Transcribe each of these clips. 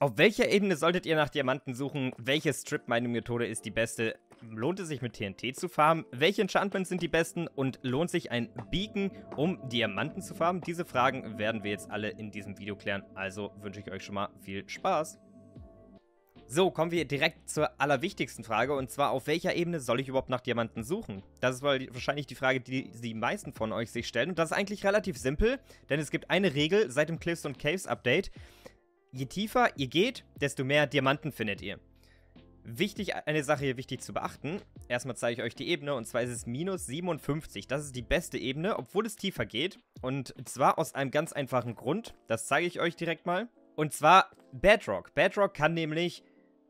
Auf welcher Ebene solltet ihr nach Diamanten suchen? Welche Strip-Mining-Methode ist die beste? Lohnt es sich mit TNT zu farmen? Welche Enchantments sind die besten? Und lohnt sich ein Beacon, um Diamanten zu farmen? Diese Fragen werden wir jetzt alle in diesem Video klären. Also wünsche ich euch schon mal viel Spaß. So, kommen wir direkt zur allerwichtigsten Frage und zwar, auf welcher Ebene soll ich überhaupt nach Diamanten suchen? Das ist wahrscheinlich die Frage, die die meisten von euch sich stellen und das ist eigentlich relativ simpel, denn es gibt eine Regel seit dem Cliffs und Caves Update. Je tiefer ihr geht, desto mehr Diamanten findet ihr. Wichtig, eine Sache hier wichtig zu beachten. Erstmal zeige ich euch die Ebene und zwar ist es minus 57. Das ist die beste Ebene, obwohl es tiefer geht. Und zwar aus einem ganz einfachen Grund. Das zeige ich euch direkt mal. Und zwar Bedrock. Bedrock kann nämlich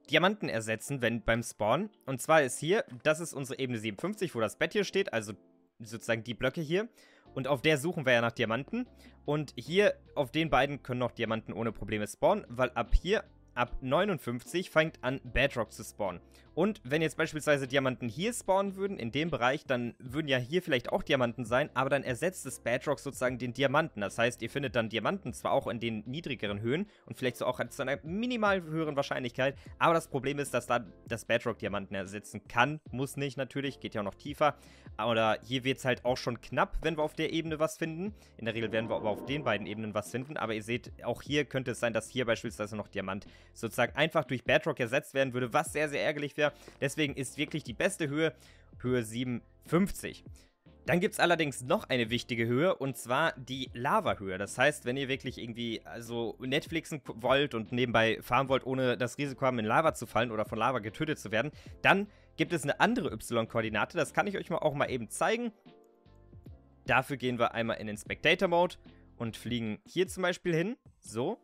Diamanten ersetzen, wenn beim Spawn. Und zwar ist hier, das ist unsere Ebene 57, wo das Bett hier steht, also sozusagen die Blöcke hier. Und auf der suchen wir ja nach Diamanten. Und hier auf den beiden können noch Diamanten ohne Probleme spawnen, weil ab hier ab 59 fängt an Bedrock zu spawnen. Und wenn jetzt beispielsweise Diamanten hier spawnen würden, in dem Bereich, dann würden ja hier vielleicht auch Diamanten sein, aber dann ersetzt das Bedrock sozusagen den Diamanten. Das heißt, ihr findet dann Diamanten zwar auch in den niedrigeren Höhen und vielleicht so auch zu einer minimal höheren Wahrscheinlichkeit, aber das Problem ist, dass da das Bedrock Diamanten ersetzen kann. Muss nicht natürlich, geht ja auch noch tiefer. Oder hier wird es halt auch schon knapp, wenn wir auf der Ebene was finden. In der Regel werden wir aber auf den beiden Ebenen was finden, aber ihr seht, auch hier könnte es sein, dass hier beispielsweise noch Diamant sozusagen einfach durch Bedrock ersetzt werden würde, was sehr, sehr ärgerlich wäre. Deswegen ist wirklich die beste Höhe Höhe 57. Dann gibt es allerdings noch eine wichtige Höhe und zwar die Lava-Höhe. Das heißt, wenn ihr wirklich irgendwie also Netflixen wollt und nebenbei fahren wollt, ohne das Risiko haben, in Lava zu fallen oder von Lava getötet zu werden, dann gibt es eine andere Y-Koordinate. Das kann ich euch mal auch mal eben zeigen. Dafür gehen wir einmal in den Spectator-Mode und fliegen hier zum Beispiel hin. So.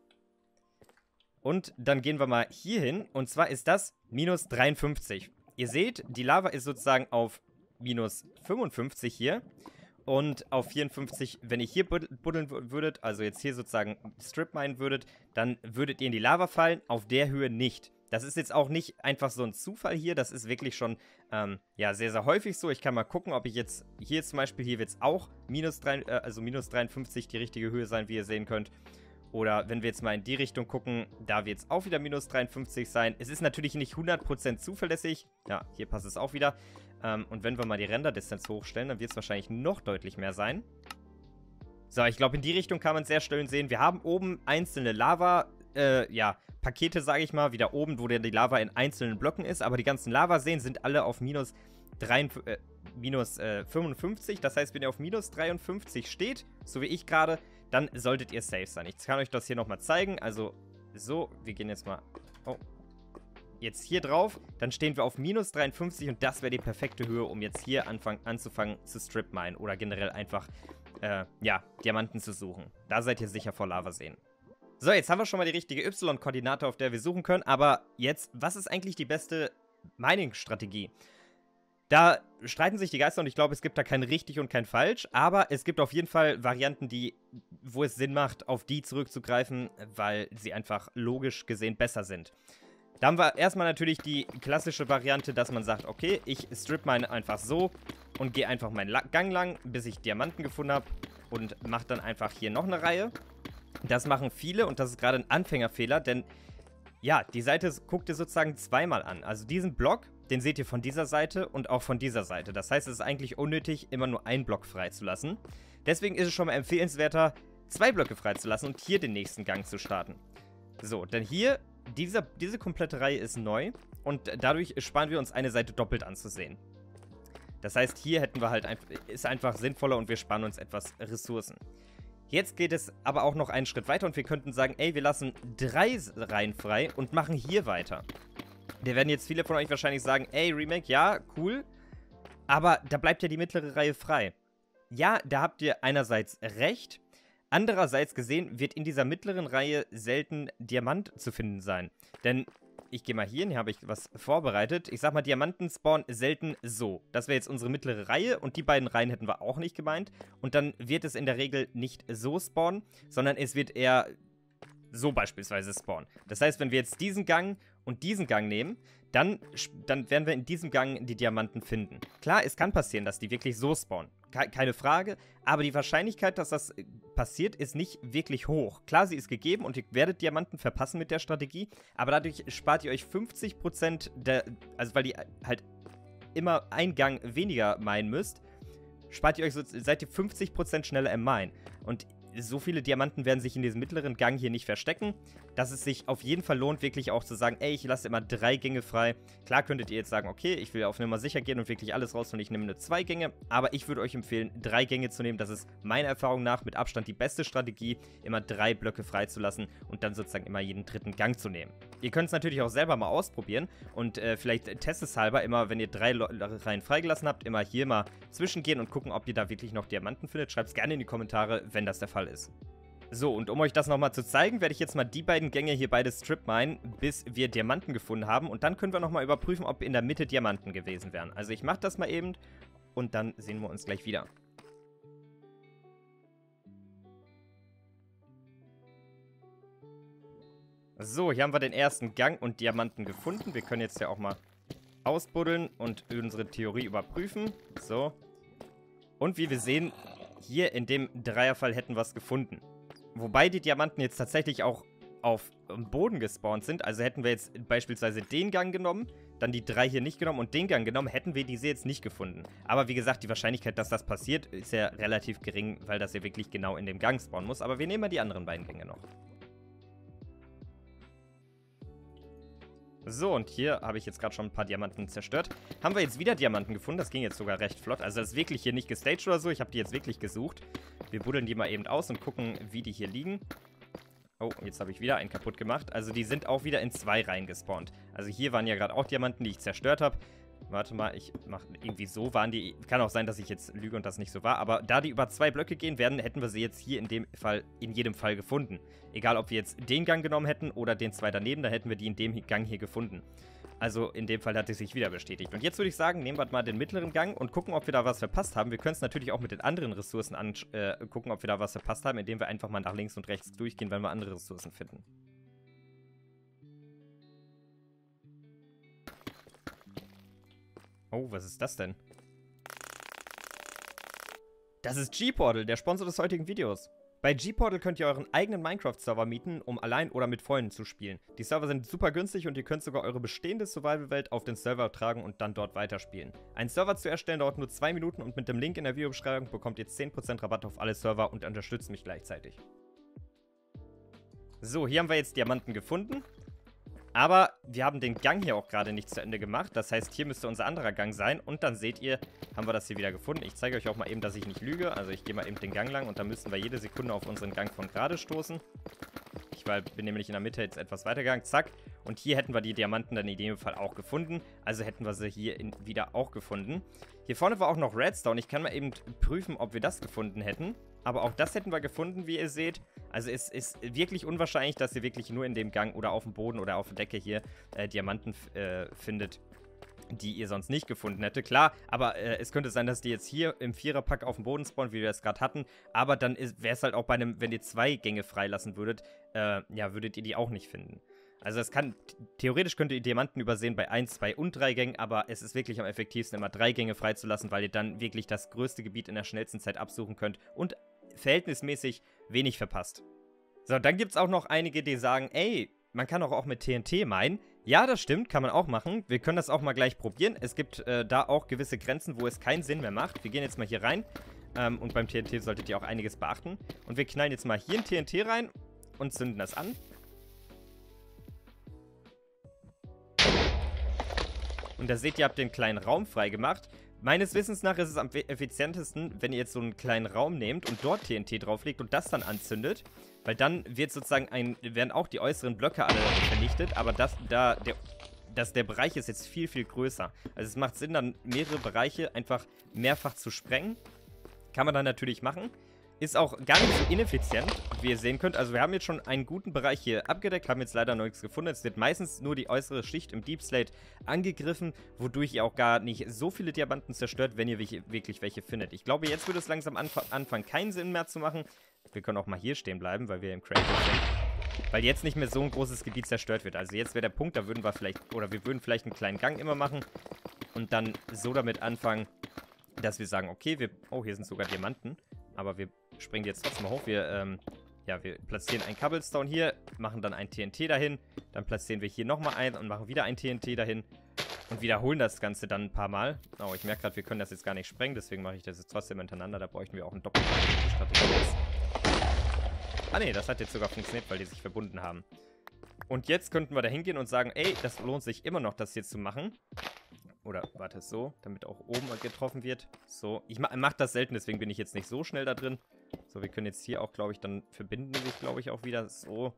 Und dann gehen wir mal hier hin. Und zwar ist das minus 53. Ihr seht, die Lava ist sozusagen auf minus 55 hier. Und auf 54, wenn ihr hier buddeln würdet, also jetzt hier sozusagen Strip minen würdet, dann würdet ihr in die Lava fallen, auf der Höhe nicht. Das ist jetzt auch nicht einfach so ein Zufall hier, das ist wirklich schon ähm, ja, sehr, sehr häufig so. Ich kann mal gucken, ob ich jetzt hier zum Beispiel, hier wird es auch minus, 3, äh, also minus 53 die richtige Höhe sein, wie ihr sehen könnt. Oder wenn wir jetzt mal in die Richtung gucken, da wird es auch wieder minus 53 sein. Es ist natürlich nicht 100% zuverlässig. Ja, hier passt es auch wieder. Ähm, und wenn wir mal die Render-Distance hochstellen, dann wird es wahrscheinlich noch deutlich mehr sein. So, ich glaube, in die Richtung kann man sehr schön sehen. Wir haben oben einzelne Lava, äh, ja, Pakete, sage ich mal, wieder oben, wo die Lava in einzelnen Blöcken ist. Aber die ganzen Lavaseen sind alle auf minus, 3, äh, minus äh, 55. Das heißt, wenn ihr auf minus 53 steht, so wie ich gerade, dann solltet ihr safe sein. Ich kann euch das hier nochmal zeigen. Also, so, wir gehen jetzt mal... Oh. Jetzt hier drauf, dann stehen wir auf minus 53 und das wäre die perfekte Höhe, um jetzt hier anfang, anzufangen zu strip mine oder generell einfach, äh, ja, Diamanten zu suchen. Da seid ihr sicher vor Lava sehen. So, jetzt haben wir schon mal die richtige Y-Koordinate, auf der wir suchen können, aber jetzt, was ist eigentlich die beste Mining-Strategie? Da streiten sich die Geister und ich glaube, es gibt da kein richtig und kein falsch, aber es gibt auf jeden Fall Varianten, die, wo es Sinn macht, auf die zurückzugreifen, weil sie einfach logisch gesehen besser sind. Da haben wir erstmal natürlich die klassische Variante, dass man sagt, okay, ich strip meine einfach so und gehe einfach meinen Gang lang, bis ich Diamanten gefunden habe und mache dann einfach hier noch eine Reihe. Das machen viele und das ist gerade ein Anfängerfehler, denn ja, die Seite guckt ihr sozusagen zweimal an. Also diesen Block den seht ihr von dieser Seite und auch von dieser Seite. Das heißt, es ist eigentlich unnötig, immer nur einen Block freizulassen. Deswegen ist es schon mal empfehlenswerter, zwei Blöcke freizulassen und hier den nächsten Gang zu starten. So, denn hier, dieser, diese komplette Reihe ist neu und dadurch sparen wir uns eine Seite doppelt anzusehen. Das heißt, hier hätten wir halt einfach, ist einfach sinnvoller und wir sparen uns etwas Ressourcen. Jetzt geht es aber auch noch einen Schritt weiter und wir könnten sagen, ey, wir lassen drei Reihen frei und machen hier weiter. Da werden jetzt viele von euch wahrscheinlich sagen, ey, Remake, ja, cool. Aber da bleibt ja die mittlere Reihe frei. Ja, da habt ihr einerseits recht. Andererseits gesehen wird in dieser mittleren Reihe selten Diamant zu finden sein. Denn ich gehe mal hier, hier habe ich was vorbereitet. Ich sag mal, Diamanten spawnen selten so. Das wäre jetzt unsere mittlere Reihe und die beiden Reihen hätten wir auch nicht gemeint. Und dann wird es in der Regel nicht so spawnen, sondern es wird eher so beispielsweise spawnen. Das heißt, wenn wir jetzt diesen Gang und diesen Gang nehmen, dann, dann werden wir in diesem Gang die Diamanten finden. Klar, es kann passieren, dass die wirklich so spawnen. ke keine Frage. Aber die Wahrscheinlichkeit, dass das äh, passiert, ist nicht wirklich hoch. Klar, sie ist gegeben und ihr werdet Diamanten verpassen mit der Strategie, aber dadurch spart ihr euch 50% der, also weil ihr halt immer einen Gang weniger meinen müsst, spart ihr euch so, seid ihr 50% schneller im Mine. Und so viele Diamanten werden sich in diesem mittleren Gang hier nicht verstecken, dass es sich auf jeden Fall lohnt, wirklich auch zu sagen, ey, ich lasse immer drei Gänge frei. Klar könntet ihr jetzt sagen, okay, ich will auf Nummer sicher gehen und wirklich alles raus und ich nehme nur zwei Gänge, aber ich würde euch empfehlen, drei Gänge zu nehmen. Das ist meiner Erfahrung nach mit Abstand die beste Strategie, immer drei Blöcke freizulassen und dann sozusagen immer jeden dritten Gang zu nehmen. Ihr könnt es natürlich auch selber mal ausprobieren und äh, vielleicht testeshalber immer, wenn ihr drei Reihen freigelassen habt, immer hier mal zwischengehen und gucken, ob ihr da wirklich noch Diamanten findet. Schreibt es gerne in die Kommentare, wenn das der Fall ist. So, und um euch das nochmal zu zeigen, werde ich jetzt mal die beiden Gänge hier beide strip minen, bis wir Diamanten gefunden haben. Und dann können wir nochmal überprüfen, ob in der Mitte Diamanten gewesen wären. Also ich mache das mal eben und dann sehen wir uns gleich wieder. So, hier haben wir den ersten Gang und Diamanten gefunden. Wir können jetzt ja auch mal ausbuddeln und unsere Theorie überprüfen. So. Und wie wir sehen, hier in dem Dreierfall hätten wir es gefunden. Wobei die Diamanten jetzt tatsächlich auch auf dem Boden gespawnt sind. Also hätten wir jetzt beispielsweise den Gang genommen, dann die drei hier nicht genommen und den Gang genommen, hätten wir diese jetzt nicht gefunden. Aber wie gesagt, die Wahrscheinlichkeit, dass das passiert, ist ja relativ gering, weil das ja wirklich genau in dem Gang spawnen muss. Aber wir nehmen mal die anderen beiden Gänge noch. So, und hier habe ich jetzt gerade schon ein paar Diamanten zerstört. Haben wir jetzt wieder Diamanten gefunden. Das ging jetzt sogar recht flott. Also das ist wirklich hier nicht gestaged oder so. Ich habe die jetzt wirklich gesucht. Wir buddeln die mal eben aus und gucken, wie die hier liegen. Oh, jetzt habe ich wieder einen kaputt gemacht. Also die sind auch wieder in zwei Reihen gespawnt. Also hier waren ja gerade auch Diamanten, die ich zerstört habe. Warte mal, ich mache irgendwie so waren die. Kann auch sein, dass ich jetzt lüge und das nicht so war. Aber da die über zwei Blöcke gehen werden, hätten wir sie jetzt hier in dem Fall, in jedem Fall gefunden. Egal, ob wir jetzt den Gang genommen hätten oder den zwei daneben, da hätten wir die in dem Gang hier gefunden. Also in dem Fall hat es sich wieder bestätigt. Und jetzt würde ich sagen, nehmen wir mal den mittleren Gang und gucken, ob wir da was verpasst haben. Wir können es natürlich auch mit den anderen Ressourcen angucken, äh, ob wir da was verpasst haben, indem wir einfach mal nach links und rechts durchgehen, wenn wir andere Ressourcen finden. Oh, was ist das denn? Das ist G-Portal, der Sponsor des heutigen Videos. Bei G-Portal könnt ihr euren eigenen Minecraft-Server mieten, um allein oder mit Freunden zu spielen. Die Server sind super günstig und ihr könnt sogar eure bestehende Survival-Welt auf den Server tragen und dann dort weiterspielen. Ein Server zu erstellen dauert nur 2 Minuten und mit dem Link in der Videobeschreibung bekommt ihr 10% Rabatt auf alle Server und unterstützt mich gleichzeitig. So, hier haben wir jetzt Diamanten gefunden. Aber wir haben den Gang hier auch gerade nicht zu Ende gemacht. Das heißt, hier müsste unser anderer Gang sein. Und dann seht ihr, haben wir das hier wieder gefunden. Ich zeige euch auch mal eben, dass ich nicht lüge. Also ich gehe mal eben den Gang lang und dann müssen wir jede Sekunde auf unseren Gang von gerade stoßen. Ich bin nämlich in der Mitte jetzt etwas weitergegangen. Zack. Und hier hätten wir die Diamanten dann in dem Fall auch gefunden. Also hätten wir sie hier in, wieder auch gefunden. Hier vorne war auch noch Redstone. Ich kann mal eben prüfen, ob wir das gefunden hätten. Aber auch das hätten wir gefunden, wie ihr seht. Also es ist wirklich unwahrscheinlich, dass ihr wirklich nur in dem Gang oder auf dem Boden oder auf der Decke hier äh, Diamanten äh, findet die ihr sonst nicht gefunden hätte. Klar, aber äh, es könnte sein, dass die jetzt hier im Viererpack auf dem Boden spawnen, wie wir es gerade hatten. Aber dann wäre es halt auch bei einem, wenn ihr zwei Gänge freilassen würdet, äh, ja, würdet ihr die auch nicht finden. Also es kann, theoretisch könnt ihr Diamanten übersehen bei 1, 2 und 3 Gängen, aber es ist wirklich am effektivsten, immer 3 Gänge freizulassen, weil ihr dann wirklich das größte Gebiet in der schnellsten Zeit absuchen könnt und verhältnismäßig wenig verpasst. So, dann gibt es auch noch einige, die sagen, ey, man kann auch, mit TNT meinen. Ja, das stimmt, kann man auch machen. Wir können das auch mal gleich probieren. Es gibt äh, da auch gewisse Grenzen, wo es keinen Sinn mehr macht. Wir gehen jetzt mal hier rein. Ähm, und beim TNT solltet ihr auch einiges beachten. Und wir knallen jetzt mal hier ein TNT rein und zünden das an. Und da seht ihr, ihr habt den kleinen Raum freigemacht. Meines Wissens nach ist es am effizientesten, wenn ihr jetzt so einen kleinen Raum nehmt und dort TNT drauflegt und das dann anzündet. Weil dann wird sozusagen ein, werden auch die äußeren Blöcke alle vernichtet, aber das, da, der, das, der Bereich ist jetzt viel, viel größer. Also es macht Sinn, dann mehrere Bereiche einfach mehrfach zu sprengen. Kann man dann natürlich machen. Ist auch gar nicht so ineffizient, wie ihr sehen könnt. Also wir haben jetzt schon einen guten Bereich hier abgedeckt, haben jetzt leider noch nichts gefunden. Es wird meistens nur die äußere Schicht im Deep Slate angegriffen, wodurch ihr auch gar nicht so viele Diamanten zerstört, wenn ihr wirklich welche findet. Ich glaube, jetzt würde es langsam anf anfangen, keinen Sinn mehr zu machen. Wir können auch mal hier stehen bleiben, weil wir im Crater sind. Weil jetzt nicht mehr so ein großes Gebiet zerstört wird. Also jetzt wäre der Punkt, da würden wir vielleicht, oder wir würden vielleicht einen kleinen Gang immer machen und dann so damit anfangen, dass wir sagen, okay, wir, oh, hier sind sogar Diamanten, aber wir springen jetzt trotzdem mal hoch. Wir, ähm, ja, wir platzieren ein Cobblestone hier, machen dann ein TNT dahin, dann platzieren wir hier nochmal ein und machen wieder ein TNT dahin und wiederholen das Ganze dann ein paar Mal. Oh, ich merke gerade, wir können das jetzt gar nicht sprengen, deswegen mache ich das jetzt trotzdem hintereinander. Da bräuchten wir auch einen Doppelstrategie. Ah ne, das hat jetzt sogar funktioniert, weil die sich verbunden haben. Und jetzt könnten wir da hingehen und sagen, ey, das lohnt sich immer noch, das hier zu machen. Oder, warte, so, damit auch oben getroffen wird. So, ich ma mache das selten, deswegen bin ich jetzt nicht so schnell da drin. So, wir können jetzt hier auch, glaube ich, dann verbinden die sich, glaube ich, auch wieder. So.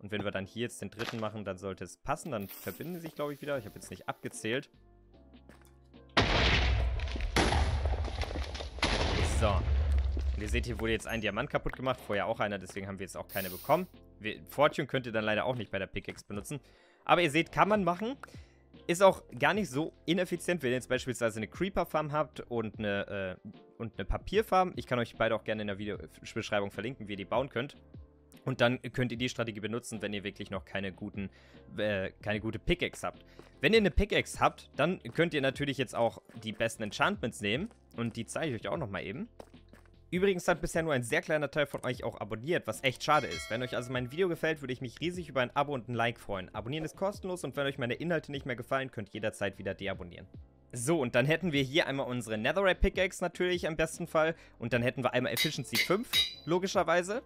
Und wenn wir dann hier jetzt den dritten machen, dann sollte es passen. Dann verbinden sich, glaube ich, wieder. Ich habe jetzt nicht abgezählt. So. Und ihr seht, hier wurde jetzt ein Diamant kaputt gemacht. Vorher auch einer, deswegen haben wir jetzt auch keine bekommen. Wir, Fortune könnt ihr dann leider auch nicht bei der Pickaxe benutzen. Aber ihr seht, kann man machen. Ist auch gar nicht so ineffizient, wenn ihr jetzt beispielsweise eine Creeper-Farm habt und eine, äh, und eine Papierfarm. Ich kann euch beide auch gerne in der Videobeschreibung verlinken, wie ihr die bauen könnt. Und dann könnt ihr die Strategie benutzen, wenn ihr wirklich noch keine, guten, äh, keine gute Pickaxe habt. Wenn ihr eine Pickaxe habt, dann könnt ihr natürlich jetzt auch die besten Enchantments nehmen. Und die zeige ich euch auch nochmal eben. Übrigens hat bisher nur ein sehr kleiner Teil von euch auch abonniert, was echt schade ist. Wenn euch also mein Video gefällt, würde ich mich riesig über ein Abo und ein Like freuen. Abonnieren ist kostenlos und wenn euch meine Inhalte nicht mehr gefallen, könnt ihr jederzeit wieder deabonnieren. So, und dann hätten wir hier einmal unsere Netherite Pickaxe natürlich im besten Fall. Und dann hätten wir einmal Efficiency 5, logischerweise.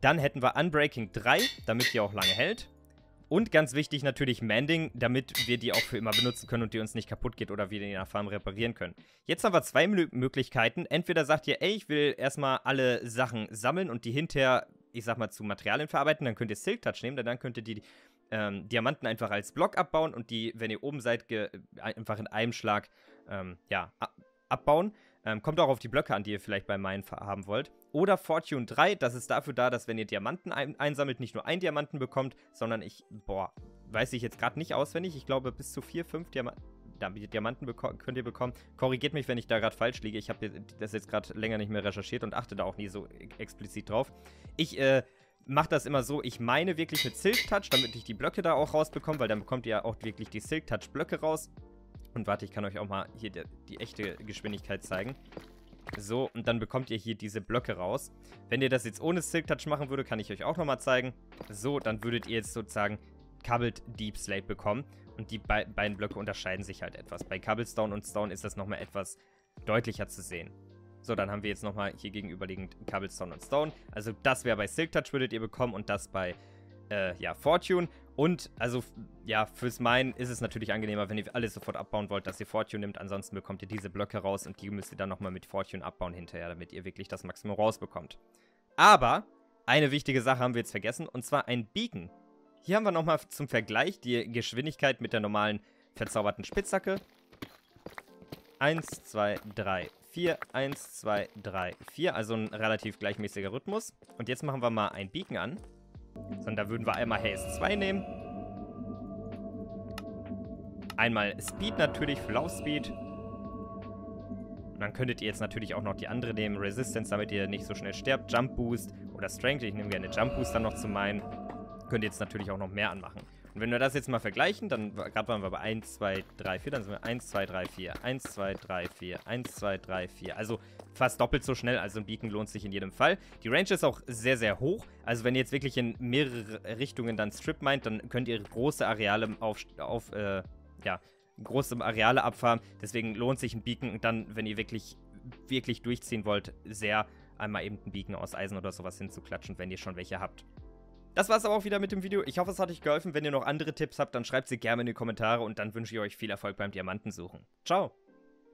Dann hätten wir Unbreaking 3, damit die auch lange hält. Und ganz wichtig natürlich Mending, damit wir die auch für immer benutzen können und die uns nicht kaputt geht oder wir die in der Farm reparieren können. Jetzt haben wir zwei Möglichkeiten. Entweder sagt ihr, ey, ich will erstmal alle Sachen sammeln und die hinterher, ich sag mal, zu Materialien verarbeiten. Dann könnt ihr Silk Touch nehmen, denn dann könnt ihr die ähm, Diamanten einfach als Block abbauen und die, wenn ihr oben seid, einfach in einem Schlag ähm, ja, abbauen. Ähm, kommt auch auf die Blöcke an, die ihr vielleicht bei Mine haben wollt. Oder Fortune 3, das ist dafür da, dass wenn ihr Diamanten ein einsammelt, nicht nur einen Diamanten bekommt, sondern ich, boah, weiß ich jetzt gerade nicht auswendig. Ich glaube, bis zu 4, 5 Diamanten. Diamanten könnt ihr bekommen. Korrigiert mich, wenn ich da gerade falsch liege. Ich habe das jetzt gerade länger nicht mehr recherchiert und achte da auch nie so explizit drauf. Ich äh, mache das immer so, ich meine wirklich mit Silk Touch, damit ich die Blöcke da auch rausbekomme, weil dann bekommt ihr auch wirklich die Silk Touch Blöcke raus. Und warte, ich kann euch auch mal hier die, die echte Geschwindigkeit zeigen. So, und dann bekommt ihr hier diese Blöcke raus. Wenn ihr das jetzt ohne Silk Touch machen würde, kann ich euch auch nochmal zeigen. So, dann würdet ihr jetzt sozusagen Cobbled Deep Slate bekommen. Und die be beiden Blöcke unterscheiden sich halt etwas. Bei Cobblestone und Stone ist das nochmal etwas deutlicher zu sehen. So, dann haben wir jetzt nochmal hier gegenüberliegend Cobblestone und Stone. Also das wäre bei Silk Touch würdet ihr bekommen und das bei äh, ja, Fortune. Und, also, ja, fürs Mine ist es natürlich angenehmer, wenn ihr alles sofort abbauen wollt, dass ihr Fortune nimmt. Ansonsten bekommt ihr diese Blöcke raus und die müsst ihr dann nochmal mit Fortune abbauen hinterher, damit ihr wirklich das Maximum rausbekommt. Aber, eine wichtige Sache haben wir jetzt vergessen, und zwar ein Beacon. Hier haben wir nochmal zum Vergleich die Geschwindigkeit mit der normalen verzauberten Spitzhacke. 1, 2, 3, 4, 1, 2, 3, 4. Also ein relativ gleichmäßiger Rhythmus. Und jetzt machen wir mal ein Beacon an. Sondern da würden wir einmal Haste 2 nehmen. Einmal Speed natürlich für Laufspeed. Und dann könntet ihr jetzt natürlich auch noch die andere nehmen. Resistance, damit ihr nicht so schnell sterbt. Jump Boost oder Strength. Ich nehme gerne Jump Boost dann noch zu meinen. Könnt ihr jetzt natürlich auch noch mehr anmachen. Und wenn wir das jetzt mal vergleichen, dann gerade waren wir bei 1, 2, 3, 4, dann sind wir 1, 2, 3, 4, 1, 2, 3, 4, 1, 2, 3, 4. Also fast doppelt so schnell, also ein Beacon lohnt sich in jedem Fall. Die Range ist auch sehr, sehr hoch. Also wenn ihr jetzt wirklich in mehrere Richtungen dann Strip meint, dann könnt ihr große Areale auf, auf äh, ja, große Areale abfahren. Deswegen lohnt sich ein Beacon dann, wenn ihr wirklich, wirklich durchziehen wollt, sehr einmal eben ein Beacon aus Eisen oder sowas hinzuklatschen, wenn ihr schon welche habt. Das war's aber auch wieder mit dem Video. Ich hoffe, es hat euch geholfen. Wenn ihr noch andere Tipps habt, dann schreibt sie gerne in die Kommentare und dann wünsche ich euch viel Erfolg beim Diamantensuchen. Ciao!